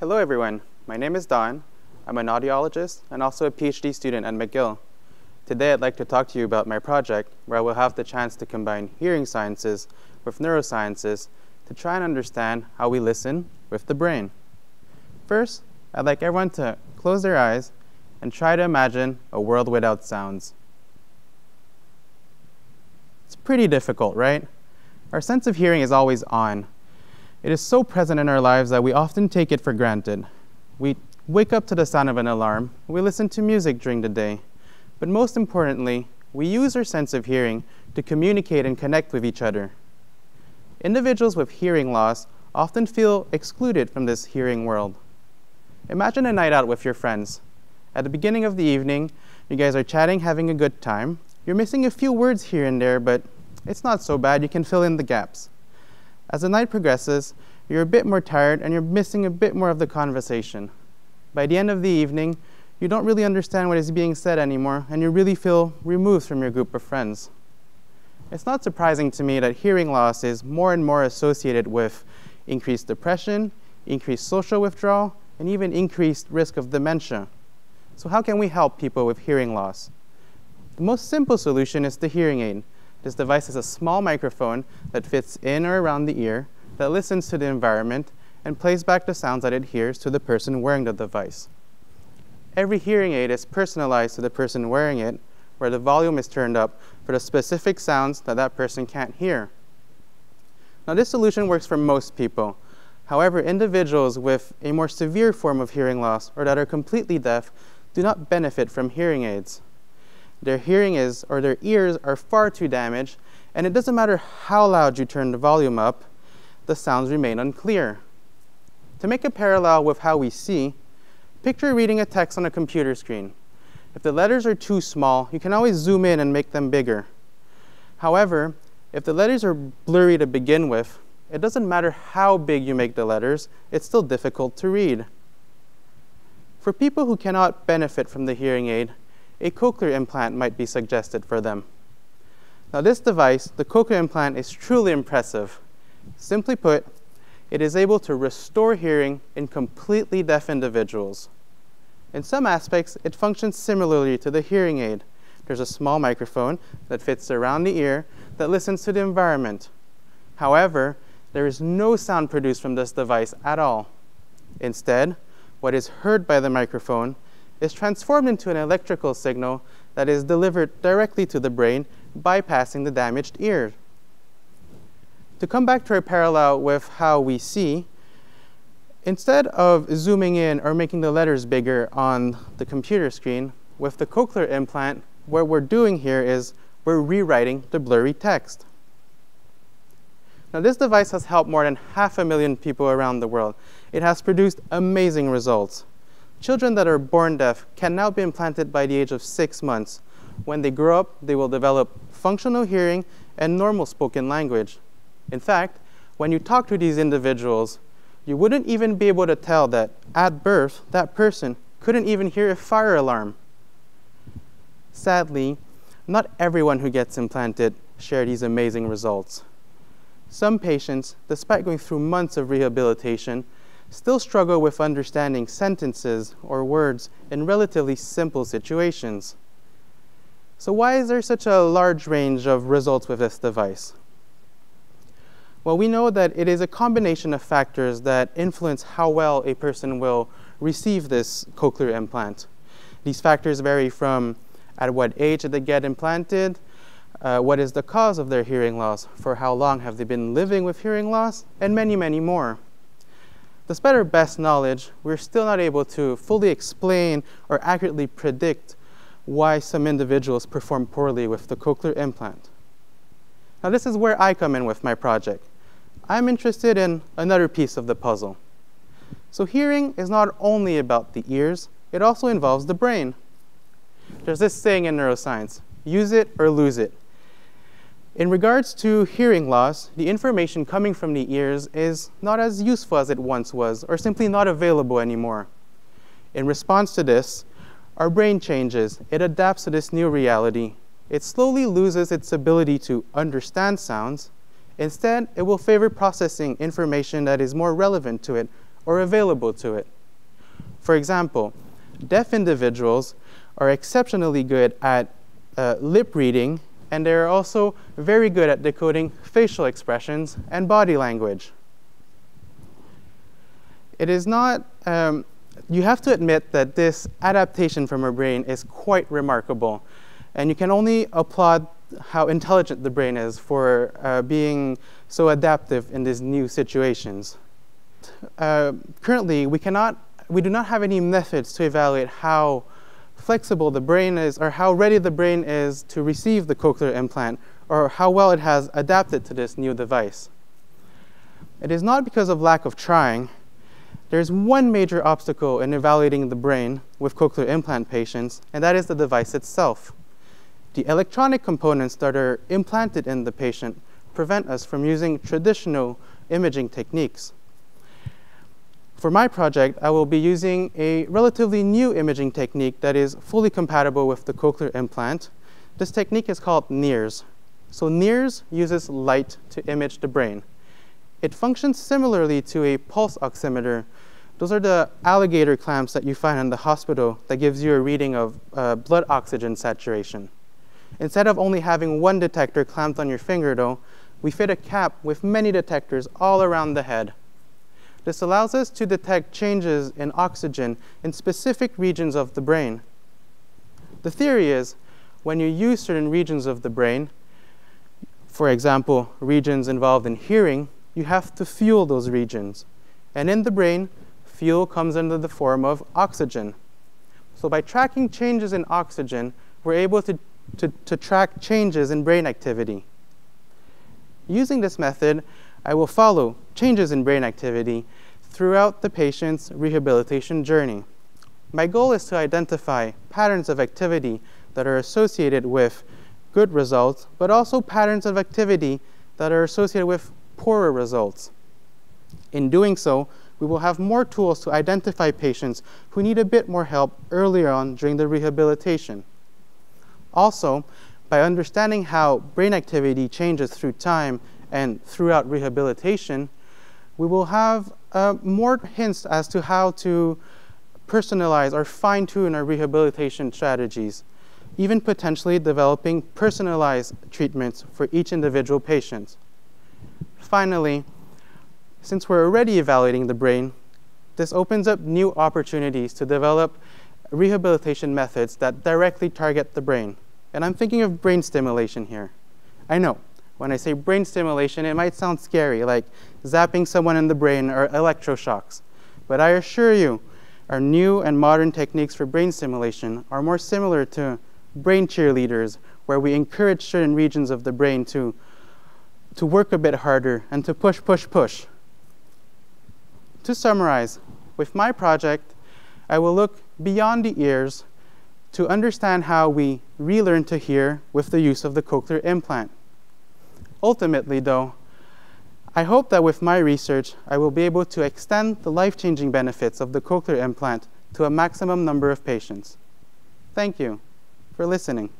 Hello everyone, my name is Don. I'm an audiologist and also a PhD student at McGill. Today I'd like to talk to you about my project where I will have the chance to combine hearing sciences with neurosciences to try and understand how we listen with the brain. First, I'd like everyone to close their eyes and try to imagine a world without sounds. It's pretty difficult, right? Our sense of hearing is always on. It is so present in our lives that we often take it for granted. We wake up to the sound of an alarm, we listen to music during the day, but most importantly, we use our sense of hearing to communicate and connect with each other. Individuals with hearing loss often feel excluded from this hearing world. Imagine a night out with your friends. At the beginning of the evening, you guys are chatting, having a good time. You're missing a few words here and there, but it's not so bad. You can fill in the gaps. As the night progresses, you're a bit more tired and you're missing a bit more of the conversation. By the end of the evening, you don't really understand what is being said anymore and you really feel removed from your group of friends. It's not surprising to me that hearing loss is more and more associated with increased depression, increased social withdrawal, and even increased risk of dementia. So how can we help people with hearing loss? The most simple solution is the hearing aid. This device is a small microphone that fits in or around the ear that listens to the environment and plays back the sounds that it hears to the person wearing the device. Every hearing aid is personalized to the person wearing it, where the volume is turned up for the specific sounds that that person can't hear. Now this solution works for most people, However, individuals with a more severe form of hearing loss or that are completely deaf do not benefit from hearing aids. Their hearing is, or their ears are far too damaged, and it doesn't matter how loud you turn the volume up, the sounds remain unclear. To make a parallel with how we see, picture reading a text on a computer screen. If the letters are too small, you can always zoom in and make them bigger. However, if the letters are blurry to begin with, it doesn't matter how big you make the letters, it's still difficult to read. For people who cannot benefit from the hearing aid, a cochlear implant might be suggested for them. Now this device, the cochlear implant, is truly impressive. Simply put, it is able to restore hearing in completely deaf individuals. In some aspects, it functions similarly to the hearing aid. There's a small microphone that fits around the ear that listens to the environment. However, there is no sound produced from this device at all. Instead, what is heard by the microphone is transformed into an electrical signal that is delivered directly to the brain, bypassing the damaged ear. To come back to a parallel with how we see, instead of zooming in or making the letters bigger on the computer screen, with the cochlear implant, what we're doing here is we're rewriting the blurry text. Now this device has helped more than half a million people around the world. It has produced amazing results. Children that are born deaf can now be implanted by the age of six months. When they grow up, they will develop functional hearing and normal spoken language. In fact, when you talk to these individuals, you wouldn't even be able to tell that at birth, that person couldn't even hear a fire alarm. Sadly, not everyone who gets implanted share these amazing results. Some patients, despite going through months of rehabilitation, still struggle with understanding sentences or words in relatively simple situations. So why is there such a large range of results with this device? Well, we know that it is a combination of factors that influence how well a person will receive this cochlear implant. These factors vary from at what age did they get implanted, uh, what is the cause of their hearing loss, for how long have they been living with hearing loss, and many, many more. Despite our best knowledge, we're still not able to fully explain or accurately predict why some individuals perform poorly with the cochlear implant. Now this is where I come in with my project. I'm interested in another piece of the puzzle. So hearing is not only about the ears, it also involves the brain. There's this saying in neuroscience, use it or lose it. In regards to hearing loss, the information coming from the ears is not as useful as it once was, or simply not available anymore. In response to this, our brain changes. It adapts to this new reality. It slowly loses its ability to understand sounds. Instead, it will favor processing information that is more relevant to it or available to it. For example, deaf individuals are exceptionally good at uh, lip reading, and they're also very good at decoding facial expressions and body language. It is not, um, you have to admit that this adaptation from our brain is quite remarkable, and you can only applaud how intelligent the brain is for uh, being so adaptive in these new situations. Uh, currently, we cannot, we do not have any methods to evaluate how flexible the brain is or how ready the brain is to receive the cochlear implant or how well it has adapted to this new device. It is not because of lack of trying. There's one major obstacle in evaluating the brain with cochlear implant patients, and that is the device itself. The electronic components that are implanted in the patient prevent us from using traditional imaging techniques. For my project, I will be using a relatively new imaging technique that is fully compatible with the cochlear implant. This technique is called NIRS. So NIRS uses light to image the brain. It functions similarly to a pulse oximeter. Those are the alligator clamps that you find in the hospital that gives you a reading of uh, blood oxygen saturation. Instead of only having one detector clamped on your finger though, we fit a cap with many detectors all around the head. This allows us to detect changes in oxygen in specific regions of the brain. The theory is when you use certain regions of the brain, for example, regions involved in hearing, you have to fuel those regions. And in the brain, fuel comes under the form of oxygen. So by tracking changes in oxygen, we're able to, to, to track changes in brain activity. Using this method, I will follow changes in brain activity throughout the patient's rehabilitation journey. My goal is to identify patterns of activity that are associated with good results, but also patterns of activity that are associated with poorer results. In doing so, we will have more tools to identify patients who need a bit more help earlier on during the rehabilitation. Also, by understanding how brain activity changes through time and throughout rehabilitation, we will have uh, more hints as to how to personalize or fine tune our rehabilitation strategies, even potentially developing personalized treatments for each individual patient. Finally, since we're already evaluating the brain, this opens up new opportunities to develop rehabilitation methods that directly target the brain. And I'm thinking of brain stimulation here. I know, when I say brain stimulation, it might sound scary, like zapping someone in the brain or electroshocks. But I assure you, our new and modern techniques for brain stimulation are more similar to brain cheerleaders, where we encourage certain regions of the brain to, to work a bit harder and to push, push, push. To summarize, with my project, I will look beyond the ears to understand how we relearn to hear with the use of the cochlear implant. Ultimately, though, I hope that with my research, I will be able to extend the life-changing benefits of the cochlear implant to a maximum number of patients. Thank you for listening.